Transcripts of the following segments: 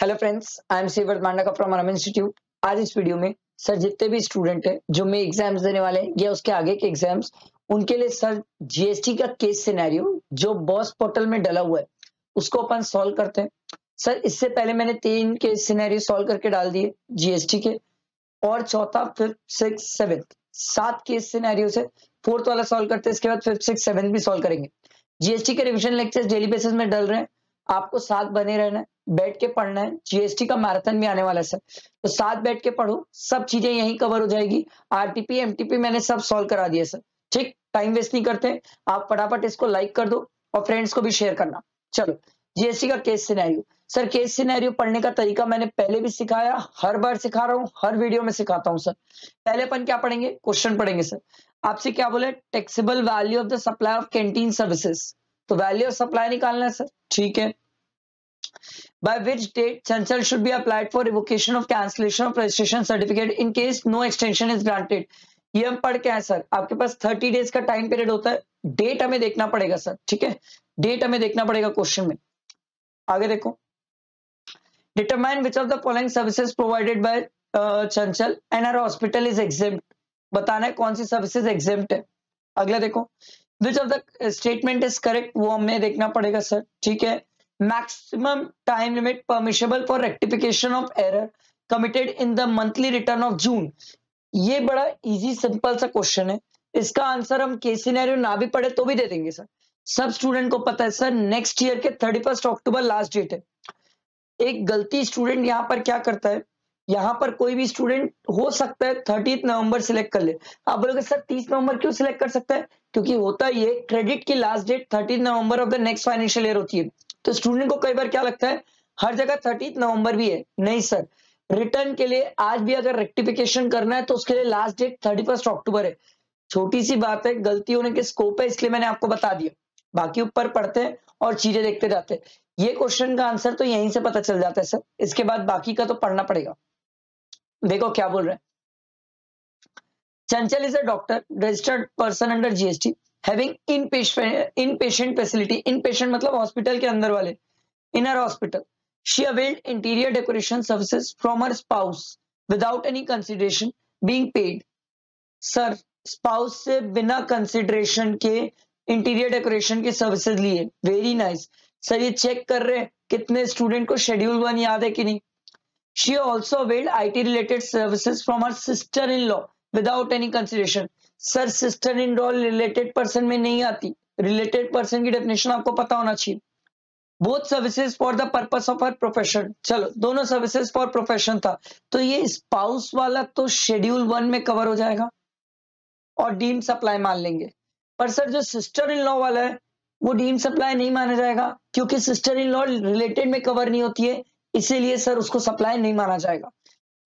Hello friends I am सेवर्थ मांडा from institute आज इस वीडियो में सर जितने भी स्टूडेंट हैं, जो मैं एग्ज़ाम्स देने वाले हैं, या उसके आगे के एग्ज़ाम्स उनके लिए सर जीएसटी का केस सिनेरियो जो बॉस पोर्टल में डला हुआ है, उसको अपन सॉल्व करते हैं। सर इससे पहले मैंने तीन केस सिनेरियो सॉल्व करके डाल दिए जीएसटी के। और चौथा फिफ्थ सिक्स सेवेंथ सात केस सिनेरियो से फोर्थ वाला सॉल्व करते हैं, इसके बाद फिफ्थ सिक्स सेवेंथ भी सॉल्व करेंगे। जीएसटी के रिविजन लेक्चर डेली बेसिस में डल रहे हैं। आपको साथ बने रहना है, बैठ के पढ़ना है जीएसटी का मैराथन भी आने वाला है सर। तो साथ बैठ के पढ़ो, सब चीज़ें यहीं कवर हो जाएगी। आरटीपी एमटीपी मैंने सब सॉल्व करा दिया सर। ठीक टाइम वेस्ट नहीं करते। आप फटाफट इसको लाइक कर दो और फ्रेंड्स को भी शेयर करना। चलो जीएसटी का case scenario sir case scenario पढ़ने का तरीका मैंने पहले भी सिखाया, हर बार सिखा रहा हूँ, हर वीडियो में सिखाता हूँ सर। पहले अपन क्या पढ़ेंगे? क्वेश्चन पढ़ेंगे सर। आपसे क्या बोले? Taxable value of the supply of canteen services तो वैल्यू ऑफ़ सप्लाई निकालना है सर। ठीक है। By which date Chanchal should be applied for revocation of cancellation of registration certificate in case no extension is granted. ये हम पढ़ के आए सर। आपके पास 30 डेज़ का टाइम पीरियड होता है। डेट हमें देखना पड़ेगा, सर। ठीक है? डेट हमें देखना पड़ेगा क्वेश्चन में। आगे देखो। Determine which of the following services provided by Chanchal and her hospital is exempt बताना है कौन सी सर्विसेज़ एग्जेम्प्ट है। अगला देखो। Which of the statement is correct वो हमें देखना पड़ेगा, सर। ठीक है? Maximum time limit permissible for rectification of error committed in the monthly return of June. ये बड़ा इजी सिंपल सा क्वेश्चन है। इसका आंसर हम केस सिनेरियो ना भी पढ़े तो भी दे देंगे सर सब स्टूडेंट को पता है सर नेक्स्ट ईयर के thirty first October last date है। एक गलती स्टूडेंट यहाँ पर क्या करता है? यहाँ पर कोई भी स्टूडेंट हो सकता है थर्टी नवंबर सिलेक्ट कर ले। आप बोलोगे सर तीस नवंबर क्यों सिलेक्ट कर सकता है? क्योंकि होता ये क्रेडिट की last date thirteen November of the next financial year होती है। तो स्टूडेंट को कई बार क्या लगता है? हर जगह थर्टीथ नवंबर भी है। नहीं सर रिटर्न के लिए आज भी अगर रेक्टिफिकेशन करना है तो उसके लिए लास्ट डेट थर्टी अक्टूबर है। छोटी सी बात है गलती होने के स्कोप है, इसलिए मैंने आपको बता दिया। बाकी ऊपर पढ़ते हैं और चीज़ें देखते जाते हैं। ये क्वेश्चन का आंसर तो यहीं से पता चल जाता है सर इसके बाद बाकी का तो पढ़ना पड़ेगा। देखो क्या बोल रहे हैं। Chanchal is a doctor registered person under GST having in patient facility in patient मतलब हॉस्पिटल के अंदर वाले in her hospital she availed interior decoration services from her spouse without any consideration being paid sir spouse से बिना consideration के interior decoration की services लिए. Very nice sir ये चेक कर रहे हैं कितने स्टूडेंट को शेड्यूल वन याद है कि नहीं? She also availed I T related services from her sister in law without any consideration sir sister in law related person में नहीं आती। रिलेटेड पर्सन की डेफिनेशन आपको पता होना चाहिए। Both services for the purpose of her profession चलो, दोनों सर्विसेज़ फॉर प्रोफेशन था। तो ये स्पाउस वाला तो शेड्यूल वन में कवर हो जाएगा और डीम सप्लाई मान लेंगे। पर सर, जो सिस्टर इन लॉ वाला है, वो डीम सप्लाई नहीं माना जाएगा, क्योंकि सिस्टर इन लॉ रिलेटेड में कवर नहीं होती है, इसीलिए सर उसको सप्लाई नहीं माना जाएगा।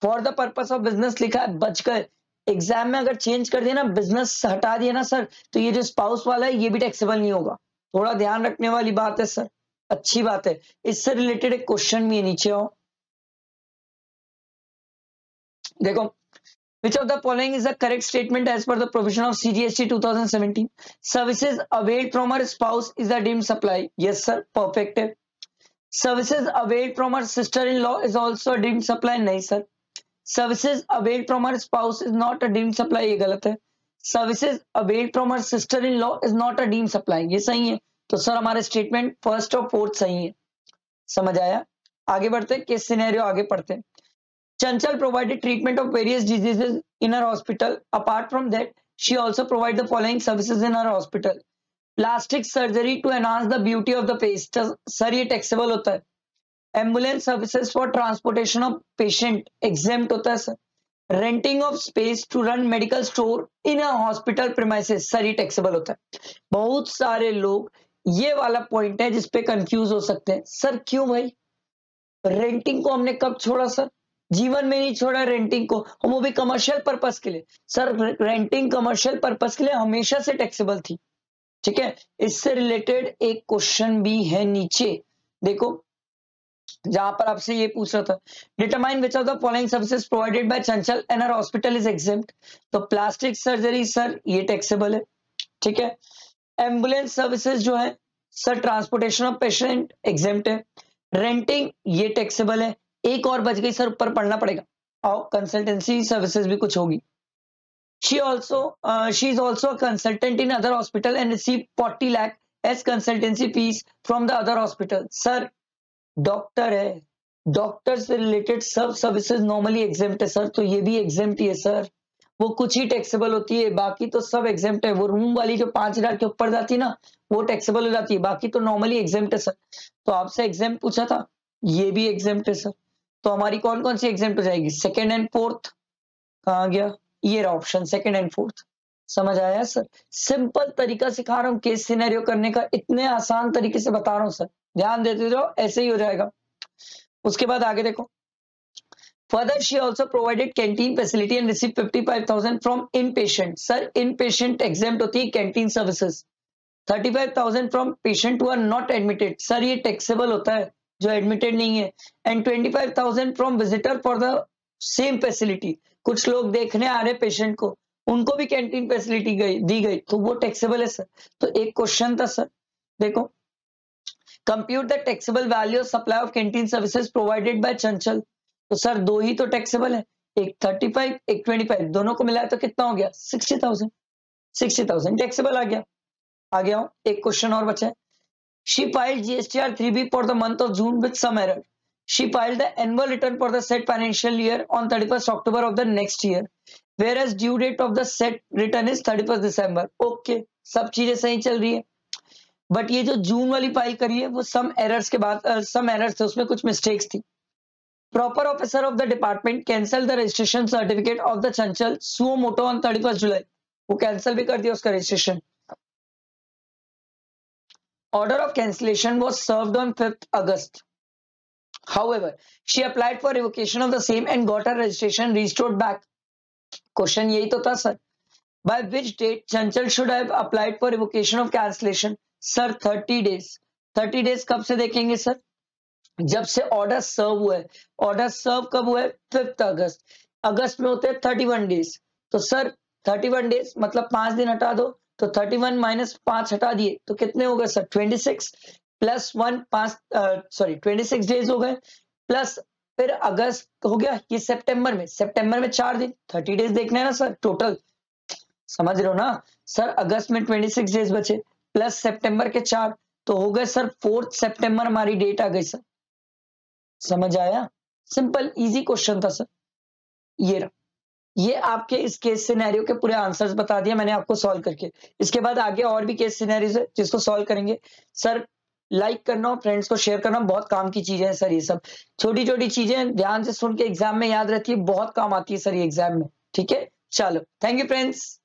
For the purpose of business लिखा है बच गए एग्ज़ाम में अगर चेंज कर दिया ना बिज़नेस हटा दिया ना सर तो ये जो स्पाउस वाला है, ये भी टैक्सेबल नहीं होगा। थोड़ा ध्यान रखने वाली बात है सर अच्छी बात है। इससे रिलेटेड एक क्वेश्चन भी है, नीचे हो देखो which of the following is the correct statement as per the provision of CGST 2017 services availed from her spouse is the deem supply ये सर परफेक्ट है services availed from her sister in law is also deem supply नहीं sir services avail from her spouse is not a deem supply ये गलत है। Services avail from her sister in law is not a deem supply ये सही है। तो sir हमारे statement first और फोर्थ सही है। समझ आया? आगे बढ़ते किस सिनेरियो आगे पढ़ते। Chanchal provided treatment of various diseases in her hospital apart from that she also provide the following services in her hospital plastic surgery to enhance the beauty of the face sir ये taxable होता है। Ambulance services for transportation of patient exempt होता है sir renting of space to run medical store in hospital premises sir ये taxable होता है. बहुत सारे लोग ये वाला पॉइंट है जिसपे कंफ्यूज हो सकते हैं. सर क्यों भाई? रेंटिंग को हमने कब छोड़ा सर जीवन में नहीं छोड़ा रेंटिंग को. हम वो भी कमर्शियल पर्पस के लिए. सर रेंटिंग कमर्शियल पर्पस के लिए हमेशा से टैक्सेबल थी. ठीक है? इससे रिलेटेड एक क्वेश्चन भी है नीचे. देखो जहाँ पर आपसे ये पूछ रहा था determine which of the following services provided by Chanchal and her hospital is exempt तो प्लास्टिक सर्जरी सर ये टैक्सेबल है ठीक है? एंबुलेंस सर्विसेज़ जो है sir transportation of patient exempt है. रेंटिंग ये टैक्सेबल है. एक और बच गई सर ऊपर पढ़ना पड़ेगा। और कंसल्टेंसी सर्विसेज़ भी कुछ होगी। She also uh, she is also a consultant in other hospital and receive 40 lakh as consultancy fees from the other hospital. Doctor है। डॉक्टर से रिलेटेड सब सर्विसेज़ नॉर्मली एग्ज़ाम है, सर। तो ये भी एग्ज़ाम ही सर। वो कुछ ही टैक्सेबल होती है, बाकी तो सब एग्ज़ाम है। वो रूम वाली जो पाँच हज़ार के ऊपर जाती है ना, वो टैक्सेबल हो जाती है। बाकी तो नॉर्मली एग्ज़ाम है, सर। तो आपसे एग्ज़ाम पूछा था, ये भी एग्ज़ाम है, सर। तो हमारी कौन कौन सी एग्ज़ाम हो जाएगी? सेकेंड एंड फोर्थ कहा गया? ये ऑप्शन सेकेंड एंड फोर्थ समझ आया, सर? सिंपल तरीका सिखा रहा हूँ, केस सिनेरियो करने का, इतने आसान तरीके से बता रहा हूँ, सर। ध्यान देते रहो ऐसे ही हो जाएगा। उसके बाद आगे देखो। Further she also provided canteen facility and receive fifty five thousand from in patient sir in patient exempt होती है canteen services thirty five thousand from patient हुआ नॉट एडमिटेड सर ये टेक्सेबल होता है, जो एडमिटेड नहीं है। And twenty five thousand from visitor for the same facility कुछ लोग देखने आ रहे पेशेंट को। उनको भी कैंटीन फैसिलिटी गई, दी गई तो वो टैक्सेबल है सर तो एक क्वेश्चन था सर देखो compute the taxable value supply of canteen services provided by Chanchal तो सर दो ही तो टैक्सेबल है. एक थर्टी फाइव एक ट्वेंटी फाइव दोनों को मिलाया तो कितना हो गया? Sixty thousand sixty thousand taxable आ गया. आ गया हूँ. एक क्वेश्चन और बचा है. She file GSTR three B for the month of June with some error she filed the annual return for the said financial year on 31st October of the next year. whereas due date of the set return is 31 December. Okay, सब चीज़ें सही चल रही है। But ये जो जून वाली पाई करी है वो सम एरर्स के बाद सम एरर्स थे उसमें कुछ मिस्टेक्स थी। Proper officer of the department cancel the registration certificate of the Chanchal suo motu on thirty first July वो कैंसिल भी कर दिया उसका registration order of cancellation was serve on fifth August however she applied for revocation of the same and got her registration restored back question यही तो था sir. By which date Chanchal should have applied for revocation of cancellation? Sir 30 days 30 days कब से देखेंगे, sir? जब से order सर्व हुआ है। ऑर्डर सर्व कब हुआ है? फिफ्थ अगस्त अगस्त में होते हैं थर्टी वन डेज़ तो सर थर्टी वन डेज़ मतलब पाँच दिन हटा दो। तो थर्टी वन माइनस पाँच हटा दिए। तो कितने हो गए, sir? Twenty six plus one पाँच सॉरी ट्वेंटी सिक्स डेज़ हो गए। प्लस फिर अगस्त हो गया, ये सितंबर में सितंबर में चार दिन थर्टी डेज़ देखने हैं ना सर टोटल समझ रहे हो ना? सर अगस्त में ट्वेंटी सिक्स डेज़ बचे प्लस सितंबर के चार तो हो गए सर फोर्थ सितंबर हमारी डेट आ गई सर समझ आया? सिंपल इजी क्वेश्चन था सर ये रहा। ये आपके इस केस सिनेरियो के पूरे आंसर्स बता दिए, मैंने आपको सॉल्व करके। इसके बाद आगे और भी केस सिनेरियोज है जिसको सॉल्व करेंगे। सर लाइक करना फ्रेंड्स को शेयर करना बहुत काम की चीज़ें हैं सर ये सब। छोटी छोटी चीज़ें ध्यान से सुन के एग्ज़ाम में याद रहती है बहुत काम आती है सर ये एग्ज़ाम में। ठीक है? चलो थैंक यू फ्रेंड्स